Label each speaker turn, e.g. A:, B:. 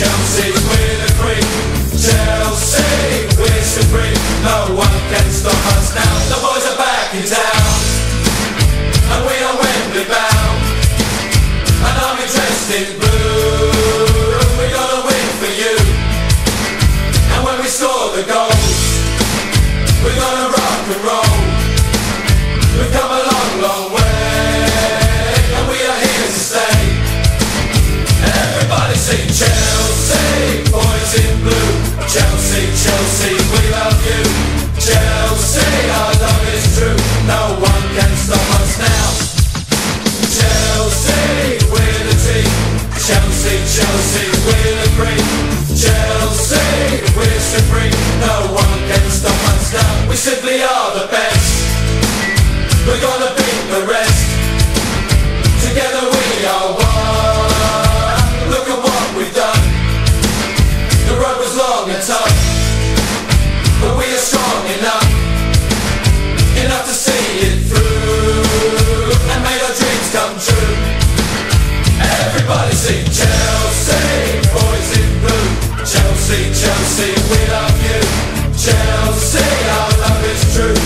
A: Chelsea, we're the cream. Chelsea, we're supreme. No one can stop us now. The boys are back in town. Chelsea, we love you. Chelsea, our love is true.